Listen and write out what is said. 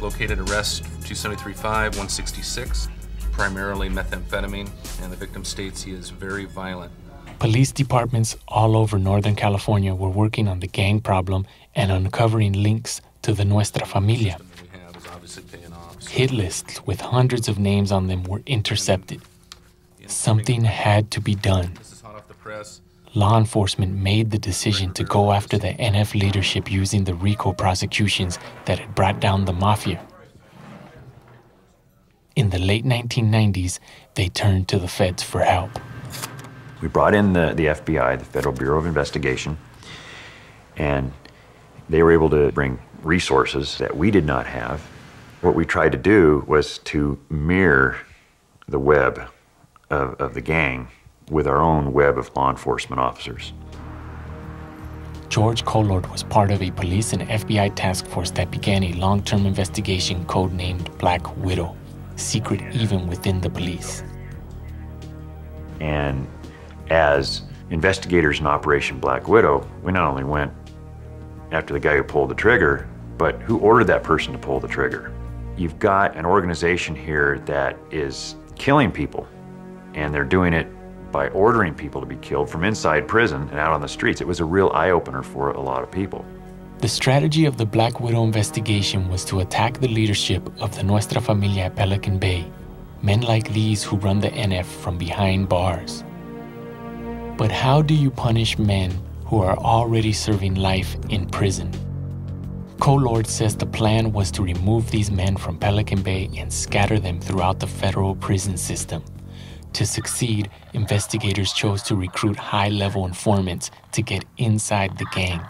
located arrest 273.5, 166, primarily methamphetamine, and the victim states he is very violent. Police departments all over Northern California were working on the gang problem and uncovering links to the Nuestra Familia. Hit lists with hundreds of names on them were intercepted. Something had to be done. Law enforcement made the decision to go after the NF leadership using the RICO prosecutions that had brought down the mafia. In the late 1990s, they turned to the feds for help. We brought in the, the FBI, the Federal Bureau of Investigation, and they were able to bring resources that we did not have. What we tried to do was to mirror the web of, of the gang with our own web of law enforcement officers. George Colord was part of a police and FBI task force that began a long term investigation codenamed Black Widow, secret even within the police. And as investigators in Operation Black Widow, we not only went after the guy who pulled the trigger, but who ordered that person to pull the trigger. You've got an organization here that is killing people, and they're doing it by ordering people to be killed from inside prison and out on the streets. It was a real eye opener for a lot of people. The strategy of the Black Widow investigation was to attack the leadership of the Nuestra Familia at Pelican Bay, men like these who run the NF from behind bars. But how do you punish men who are already serving life in prison? Colord says the plan was to remove these men from Pelican Bay and scatter them throughout the federal prison system. To succeed, investigators chose to recruit high level informants to get inside the gang.